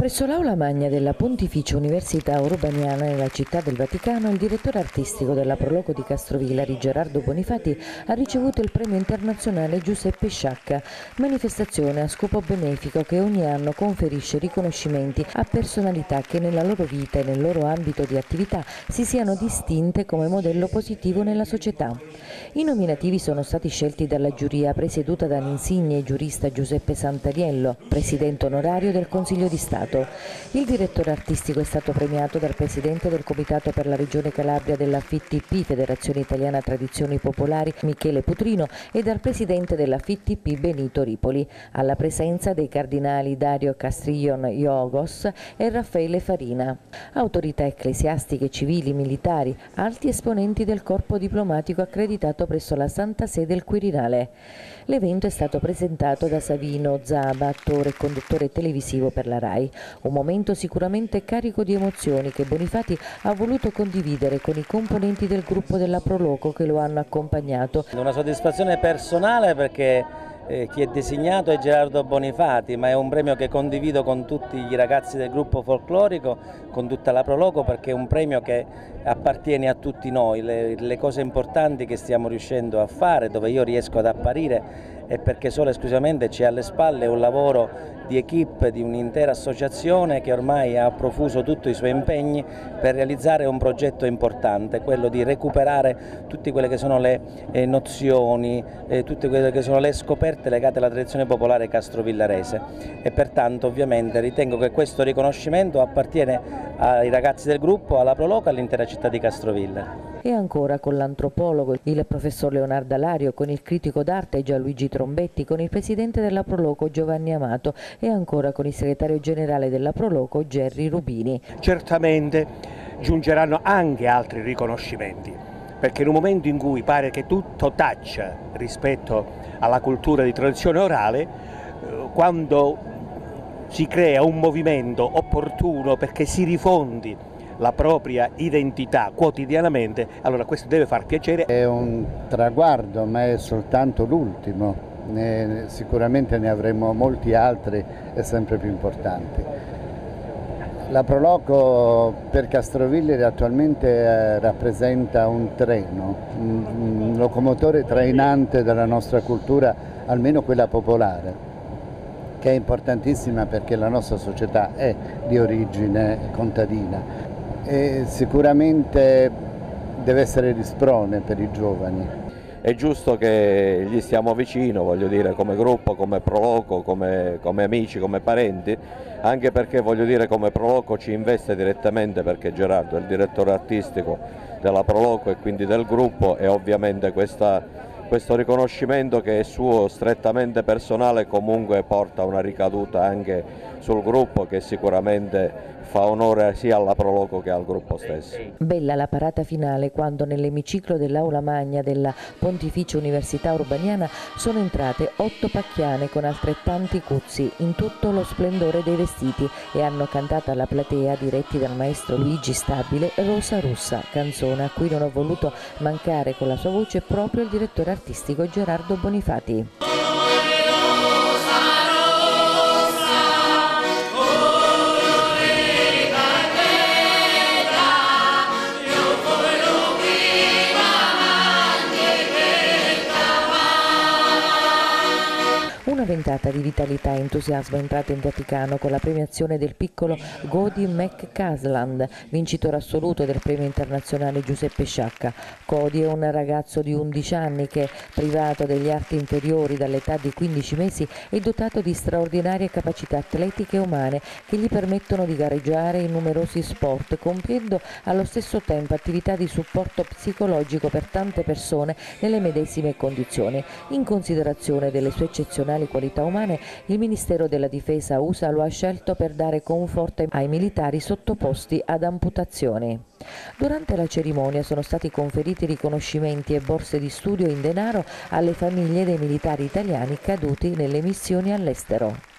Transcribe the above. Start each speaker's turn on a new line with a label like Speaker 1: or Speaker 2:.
Speaker 1: Presso l'aula magna della Pontificia Università Urbaniana nella città del Vaticano, il direttore artistico della Proloco di Castrovillari, Gerardo Bonifati, ha ricevuto il premio internazionale Giuseppe Sciacca, manifestazione a scopo benefico che ogni anno conferisce riconoscimenti a personalità che nella loro vita e nel loro ambito di attività si siano distinte come modello positivo nella società. I nominativi sono stati scelti dalla giuria presieduta dall'insigne giurista Giuseppe Santariello, presidente onorario del Consiglio di Stato. Il direttore artistico è stato premiato dal presidente del Comitato per la Regione Calabria della FITP, Federazione Italiana Tradizioni Popolari, Michele Putrino, e dal presidente della FITP Benito Ripoli, alla presenza dei cardinali Dario Castrillon Iogos e Raffaele Farina. Autorità ecclesiastiche, civili, militari, alti esponenti del corpo diplomatico accreditato presso la Santa Sede del Quirinale. L'evento è stato presentato da Savino Zaba, attore e conduttore televisivo per la RAI. Un momento sicuramente carico di emozioni che Bonifati ha voluto condividere con i componenti del gruppo della Proloco che lo hanno accompagnato.
Speaker 2: Una soddisfazione personale perché eh, chi è designato è Gerardo Bonifati, ma è un premio che condivido con tutti i ragazzi del gruppo folclorico, con tutta la Proloco, perché è un premio che appartiene a tutti noi, le, le cose importanti che stiamo riuscendo a fare, dove io riesco ad apparire è perché solo e esclusivamente c'è alle spalle un lavoro di equip di un'intera associazione che ormai ha profuso tutti i suoi impegni per realizzare un progetto importante, quello di recuperare tutte quelle che sono le eh, nozioni, eh, tutte quelle che sono le scoperte legate alla tradizione popolare castrovillarese. E pertanto ovviamente ritengo che questo riconoscimento appartiene ai ragazzi del gruppo, alla Proloco e all'intera città di Castrovilla
Speaker 1: e ancora con l'antropologo, il professor Leonardo Alario, con il critico d'arte Gianluigi Trombetti, con il presidente della Proloco Giovanni Amato e ancora con il segretario generale della Proloco Gerry Rubini.
Speaker 3: Certamente giungeranno anche altri riconoscimenti, perché in un momento in cui pare che tutto taccia rispetto alla cultura di tradizione orale, eh, quando si crea un movimento opportuno perché si rifondi la propria identità quotidianamente, allora questo deve far piacere.
Speaker 4: È un traguardo, ma è soltanto l'ultimo. Sicuramente ne avremo molti altri e sempre più importanti. La Proloco per Castrovilleri attualmente eh, rappresenta un treno, un locomotore trainante della nostra cultura, almeno quella popolare che è importantissima perché la nostra società è di origine contadina e sicuramente deve essere risprone per i giovani.
Speaker 5: È giusto che gli stiamo vicino, voglio dire, come gruppo, come Proloco, come, come amici, come parenti, anche perché voglio dire come Proloco ci investe direttamente perché Gerardo è il direttore artistico della Proloco e quindi del gruppo e ovviamente questa, questo riconoscimento che è suo strettamente personale comunque porta una ricaduta anche sul gruppo che sicuramente fa onore sia alla Proloco che al gruppo stesso.
Speaker 1: Bella la parata finale quando nell'emiciclo dell'Aula Magna della Pontificia Università Urbaniana sono entrate otto pacchiane con altrettanti cuzzi in tutto lo splendore dei vestiti e hanno cantato alla platea diretti dal maestro Luigi Stabile Rosa Russa, canzone a cui non ho voluto mancare con la sua voce proprio il direttore artistico Gerardo Bonifati. Ventata di vitalità e entusiasmo entrata in Vaticano con la premiazione del piccolo Godi McCasland, vincitore assoluto del premio internazionale Giuseppe Sciacca. Godi è un ragazzo di 11 anni che, privato degli arti inferiori dall'età di 15 mesi, è dotato di straordinarie capacità atletiche e umane che gli permettono di gareggiare in numerosi sport, compiendo allo stesso tempo attività di supporto psicologico per tante persone nelle medesime condizioni. In considerazione delle sue eccezionali principali qualità umane, il Ministero della Difesa USA lo ha scelto per dare conforto ai militari sottoposti ad amputazioni. Durante la cerimonia sono stati conferiti riconoscimenti e borse di studio in denaro alle famiglie dei militari italiani caduti nelle missioni all'estero.